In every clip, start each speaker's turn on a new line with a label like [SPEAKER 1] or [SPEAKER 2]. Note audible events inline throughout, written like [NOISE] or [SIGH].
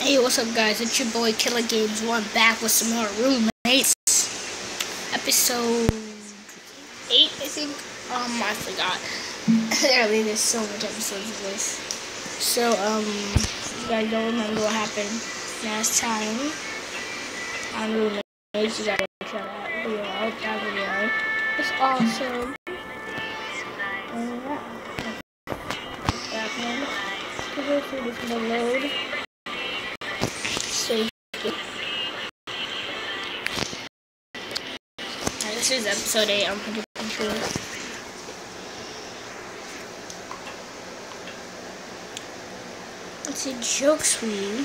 [SPEAKER 1] Hey, what's up, guys? It's your boy Killa Games One back with some more roommates. Episode eight, I think. Um, I forgot. [LAUGHS] Literally, there's so much episodes of this. So, um, you guys don't remember what happened last time on roommates. You gotta check that video out. That video It's awesome. And yeah. That one. Hopefully, this will load this is episode 8, I'm 100% sure. It's a joke screen.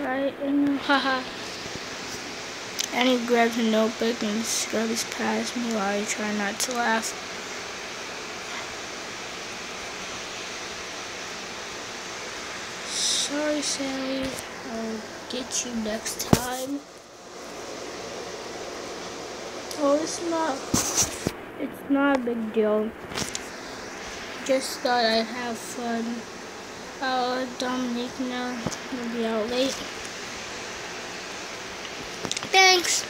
[SPEAKER 1] Right, and haha. And he grabs a notebook and scrubs past me while I try not to laugh. Sorry, Sally. I'll get you next time. Oh, it's not, it's not a big deal. Just thought I'd have fun. Uh, Dominique now will be out late. Thanks.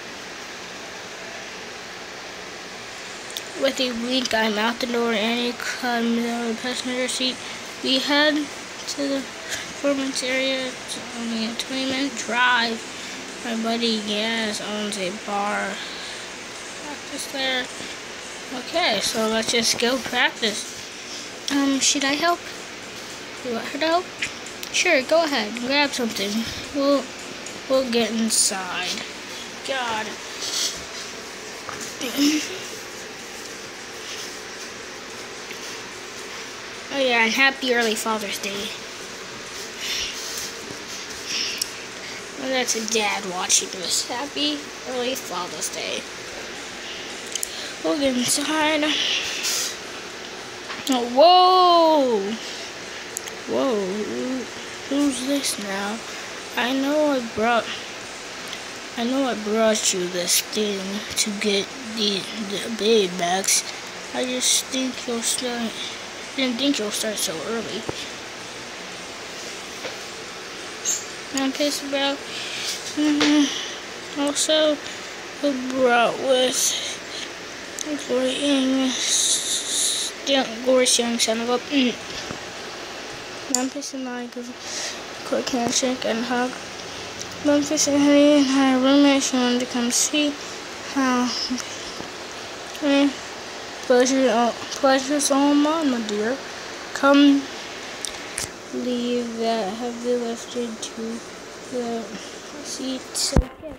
[SPEAKER 1] With a wink, I'm out the door. Comes out of the passenger seat. We head to the performance area. It's only a 20 minute drive. My buddy Gaz owns a bar. Practice there. Okay, so let's just go practice. Um, should I help? You want her to help? Sure, go ahead. Grab something. We'll we'll get inside. God. oh yeah, and happy early Father's Day. Well, that's a dad watching this. Happy early Father's Day. Inside. Oh, whoa! Whoa, who's this now? I know I brought, I know I brought you this thing to get the, the baby backs. I just think you'll start, didn't think you'll start so early. I'm pissed about. Mm -hmm. Also, we brought with Gory Gory young son of a. Mm. Memphis and I give a quick handshake and hug. Memphis and Henry and her roommate, she wanted to come see how. Hey, pleasure, uh, pleasure's all mine, my dear. Come leave that heavy lifted to the seats. Okay.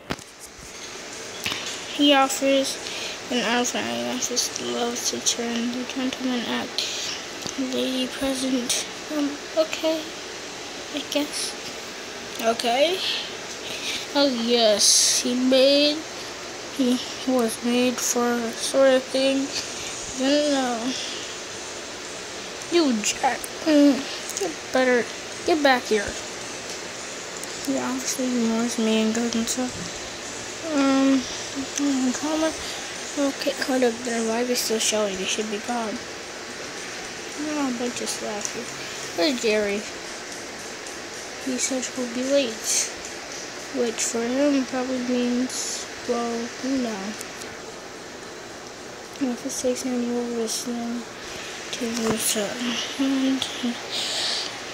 [SPEAKER 1] He offers an outfit. Memphis love to turn the gentleman act. Lady present. Um, okay. I guess. Okay. Oh yes, he made. He was made for sort of thing. No, no. You jack. Mm. Get better. Get back here. He obviously ignores me and goes into. Um. Calmer. Okay, hold up. Their live is still showing. They should be gone. No, a bunch of slackers. Where's Jerry? He says he'll be late. Which for him probably means, well, you know. If it takes any over listening to this up.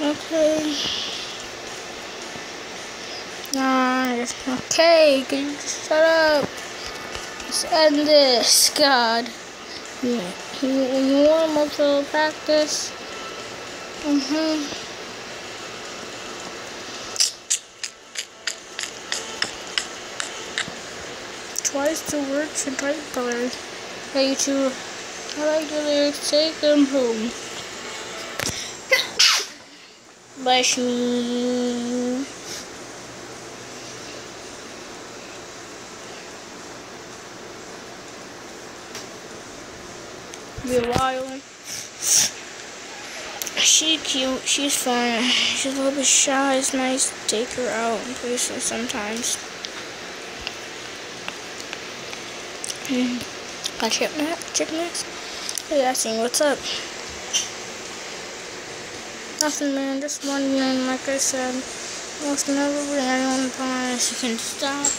[SPEAKER 1] Okay. Nice. Okay, can you shut up? Let's end this. God. Yeah. Warm up to practice. Mm-hmm. Twice the words and bright colors. Hey, you two. I like the lyrics. Take them home. [COUGHS] Bless you. Be a while. She cute. She's fun. She's a little bit shy. It's nice to take her out in places sometimes. Mm. My chip next. Chip next. Hey, asking what's up. Nothing, man. Just wondering. Like I said, most never bring anyone promise you can stop.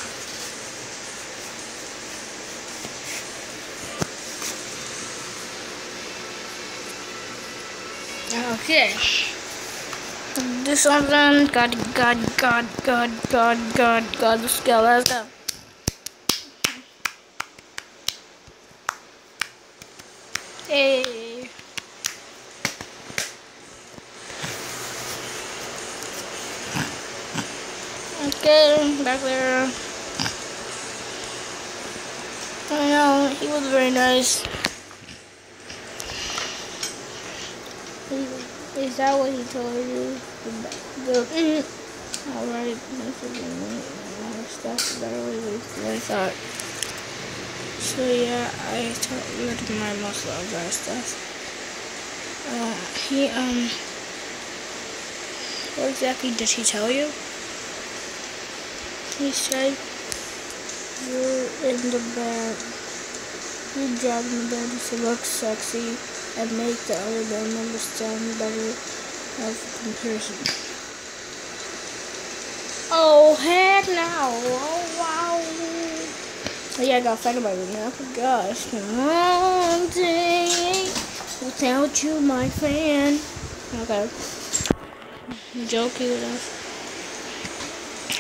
[SPEAKER 1] Okay. Do something. God, God, God, God, God, God, God, let's go, let's go. Hey. Okay, back there. I know, he was very nice. Is that what he told you? The, the mm, alright, this is stuff better way than I thought. So yeah, I taught you my most of that stuff. Uh, he um, what exactly did he tell you? He said you're in the bed. Your job in the bed to look sexy and make the other band members better of comparison. Oh heck no! Oh wow! Oh, yeah, I got offended by me. I gosh. One day without you, my fan. Okay. Joking enough.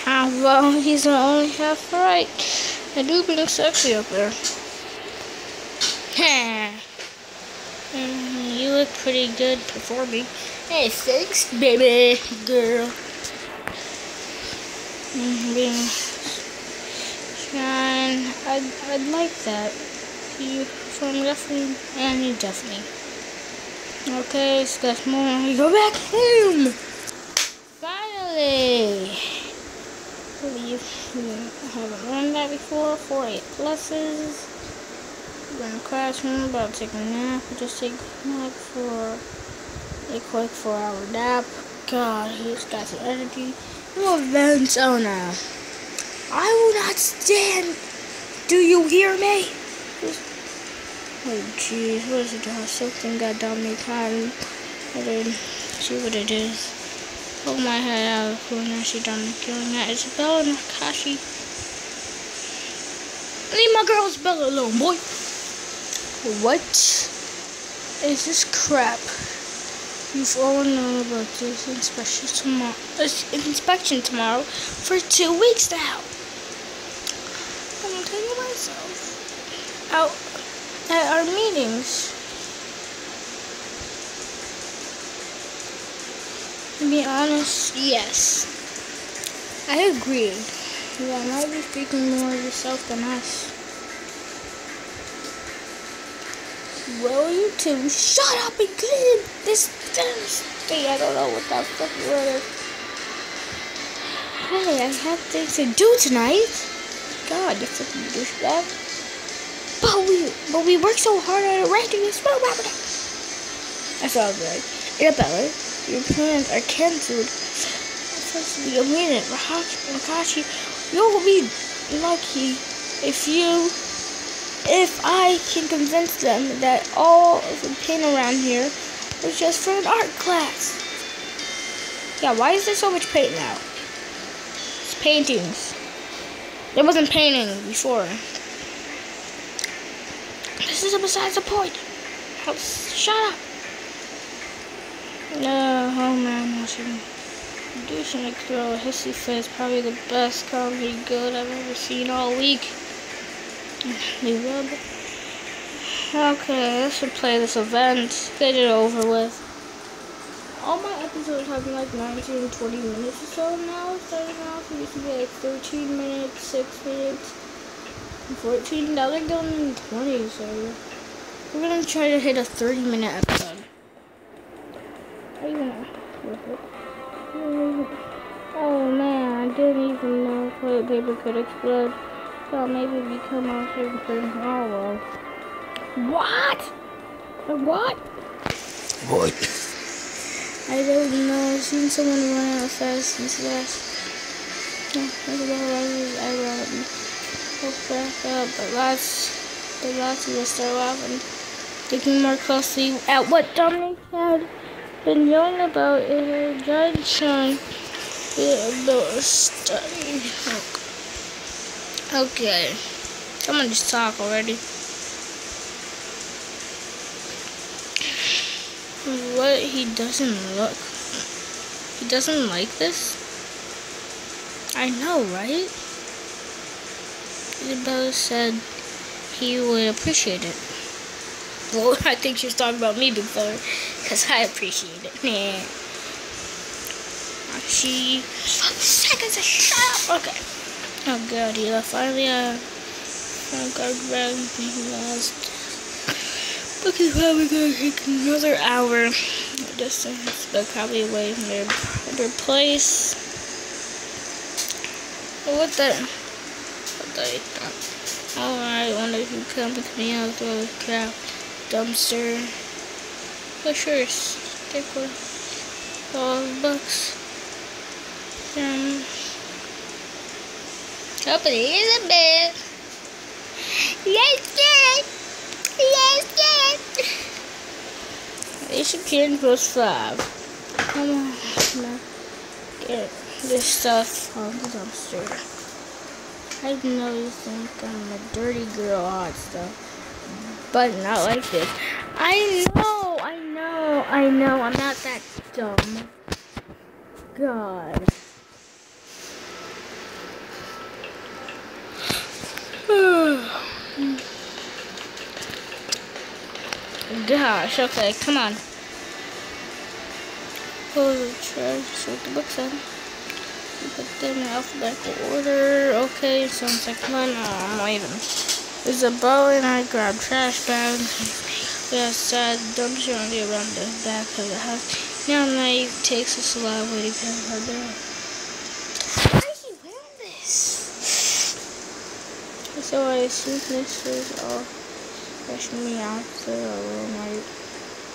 [SPEAKER 1] Ah, well, he's only half right. I do look sexy up there. Mm, you look pretty good performing. Hey, thanks, baby girl. Mm, being shine. I'd, I'd like that. You perform definitely, and you definitely. Okay, so that's more. We go back home. Finally. Believe you haven't learned that before. Four eight pluses. We're in the classroom, about to take a nap. Just take a nap for a quick four hour nap. God, he's got some energy. No events, oh no. I will not stand. Do you hear me? Oh jeez, what is it? Oh, something got Dominic time. I did see what it is. Pull my head out of the corner. She done killing that. Isabella Nakashi. Leave my girl Isabella alone, boy. What is this crap? You've all known about this inspection tomorrow. Inspection tomorrow for two weeks now. I'm you myself out at our meetings. To be honest, yes, I agree. You might be speaking more of yourself than us. Well, you two shut up and clean this I don't know what that fucking word is. Hey, I have things to do tonight. God, you fucking douchebag. But we, but we worked so hard on erecting this film That sounds right. Isabella, your plans are cancelled. Supposed to be a minute. Makashi, you'll be lucky if you if I can convince them that all of the pain around here was just for an art class. Yeah, why is there so much paint now? It's paintings. There wasn't painting before. This is besides the point. shut up. No, oh man, watching Douche and throw a hissy fit is probably the best comedy good I've ever seen all week. [SIGHS] Okay, let's play this event. Get it over with. All my episodes have been like 19 20 minutes or so now. Starting off, it used to be like 13 minutes, 6 minutes, 14. Now they're going in 20, so we're gonna try to hit a 30 minute episode. Are you gonna Oh man, I didn't even know toilet paper could explode. So maybe become a certain person. Oh well. What? What?
[SPEAKER 2] What?
[SPEAKER 1] I don't know. I've seen someone run out fast since last. No, that's about right. I ran. Hook back up, but last, the last of us start laughing. Looking more closely at what Dominic had been yelling about in a judge showing bit about study. Okay. Someone just talk already. What he doesn't look. He doesn't like this? I know, right? Isabella said he would appreciate it. Well, [LAUGHS] I think she was talking about me before, because I appreciate it. [LAUGHS] Yeah. She seconds a shot. Okay. Oh god, left finally. Uh, got back. He lost. Look, he's probably gonna take another hour distance, but probably away from their, their place. What the? What the? Alright, wonder if you come with me out the crap dumpster. Oh, sure, stick with all the bucks. Um, Help Elizabeth. Let's get it. Yes. Asian Kitten plus five. Come on, come on. Get this stuff on the dumpster. I know you think I'm a dirty girl, hot stuff, but not like this. I know, I know, I know. I'm not that dumb. God. Gosh, okay, come on. Pull the trash, sort the books. Put them in alphabetical order. Okay, sounds like fun. Oh, I'm leaving. There's a bow and I grab trash bags. We outside on the around the back of the house. Now night takes us a slow way to get her. Why are you wearing this? So I assume this is all pushing me out to a little night.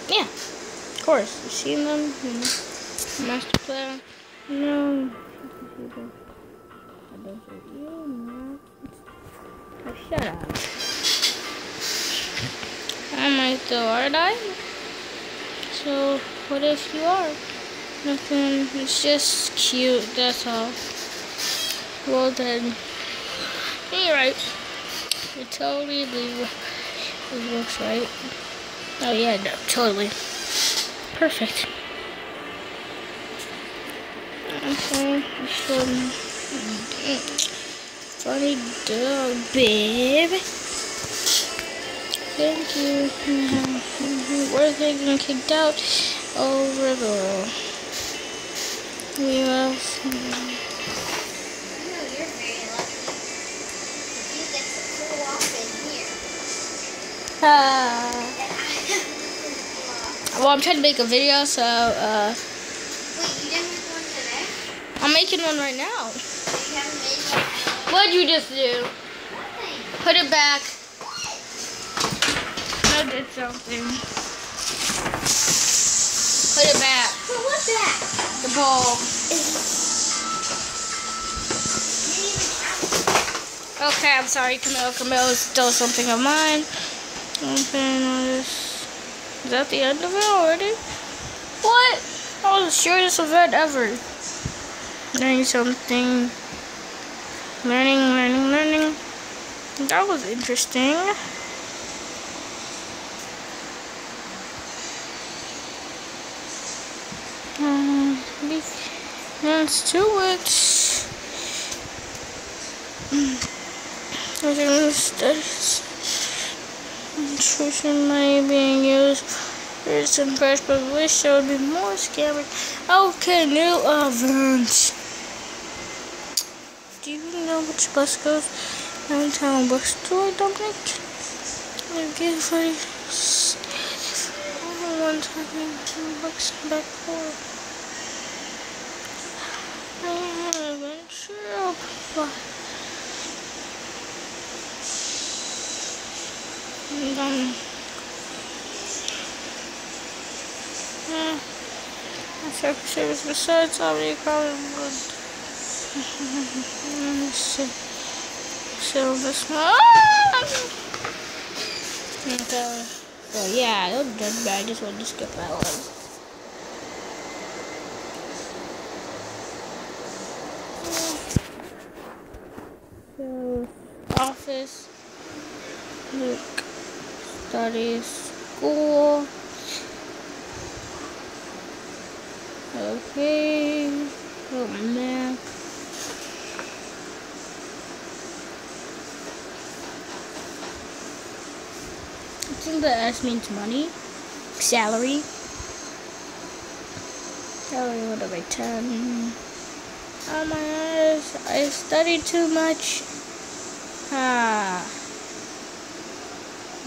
[SPEAKER 1] Yeah, of course. You've seen them. You know, master plan. No. I don't say you, no. Oh, shut up. I might though, aren't I? So, what if you are? Nothing. It's just cute, that's all. Well then. You're right. You're totally legal. It works right. Oh yeah, no, totally. Perfect. Okay, some funny dog, babe. Thank you. [LAUGHS] We're getting kicked out over oh, the. We have. Well, I'm trying to make a video, so, uh...
[SPEAKER 2] Wait, you didn't make one today?
[SPEAKER 1] I'm making one right now.
[SPEAKER 2] You haven't made one?
[SPEAKER 1] What'd you just do?
[SPEAKER 2] Nothing.
[SPEAKER 1] Put it back. I did something. Put it back.
[SPEAKER 2] But what's that?
[SPEAKER 1] The ball. Okay, I'm sorry, Camille. Camille stole something of mine. Okay, notice. Is that the end of it already? What? That was the shortest event ever. Learning something. Learning, learning, learning. That was interesting. Um, let's do it. Studies. Nutrition may be used some fresh, but wish there would be more scammers. Okay, new events. Do you know which bus goes downtown bookstore, Dominic? Give for one talking books back for. I haven't sure, but. Then, yeah, I check the service besides already probably would. Let me see. So this one. Okay. Well, yeah, was done bad. I just wanted to skip that one. Office. Luke studies school. Okay. Oh, math. I think the S means money. Salary. Salary, whatever, 10. Oh my gosh, I studied too much. Ah.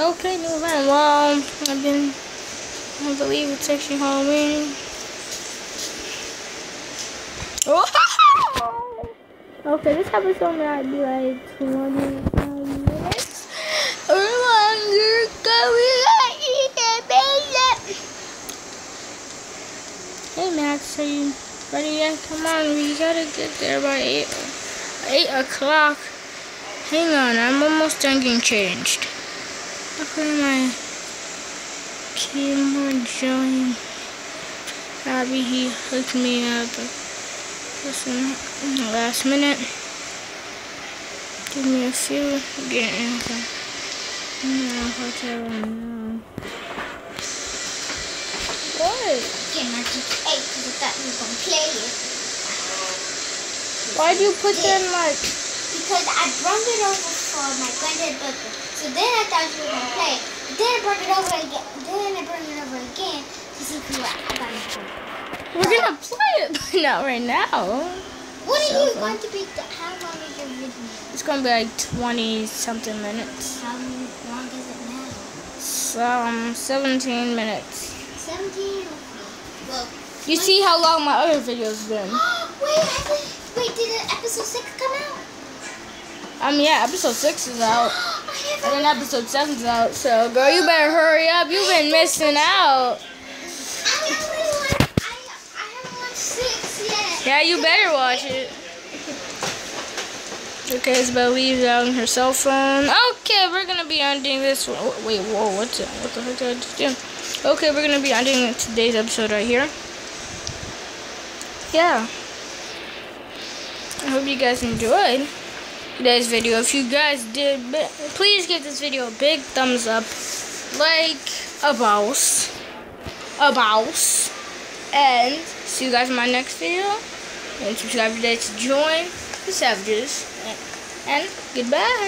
[SPEAKER 1] Okay, new event. Well, I've been, I believe it's actually Halloween. Okay, this episode might be like 25 minutes or longer. Cause we gotta eat it, baby. Hey Max, are you ready yet? Come on, we gotta get there by 8, 8 o'clock. Hang on, I'm almost done getting changed. Look at my camera join. Abby, he hooked me up. Listen, last minute. Give me a few. Get anything. No, hotel no. What?
[SPEAKER 2] Again, I just ate because I thought you were to play it.
[SPEAKER 1] Why'd you put them like?
[SPEAKER 2] Because I brought it over for my granddad's birthday. So then I thought were going to play. But then I brought it over again. Then I brought it over again to see if you were about to.
[SPEAKER 1] We're gonna play it, but not right now.
[SPEAKER 2] What are
[SPEAKER 1] So
[SPEAKER 2] you
[SPEAKER 1] fun.
[SPEAKER 2] going to be? How long is your video?
[SPEAKER 1] It's gonna be like 20 something minutes.
[SPEAKER 2] How long does it matter?
[SPEAKER 1] Some 17 minutes.
[SPEAKER 2] 17? Well,
[SPEAKER 1] You see how long my other videos been? [GASPS]
[SPEAKER 2] wait, I wait, did episode 6 come out?
[SPEAKER 1] Um, yeah, episode 6 is out. [GASPS] And then episode 7 is out. So, girl, you better hurry up. You've been missing out.
[SPEAKER 2] I haven't watched, I, I haven't watched 6 yet.
[SPEAKER 1] Yeah, you better watch it. Okay, Isabel leaves out on her cell phone. Okay, we're gonna be ending this. Wait, whoa, what's it? What the heck did I just do? Okay, we're gonna be ending today's episode right here. Yeah. I hope you guys enjoyed today's video. If you guys did, please give this video a big thumbs up, like a boss, a boss, and see you guys in my next video. And subscribe today to join the Savages. And goodbye.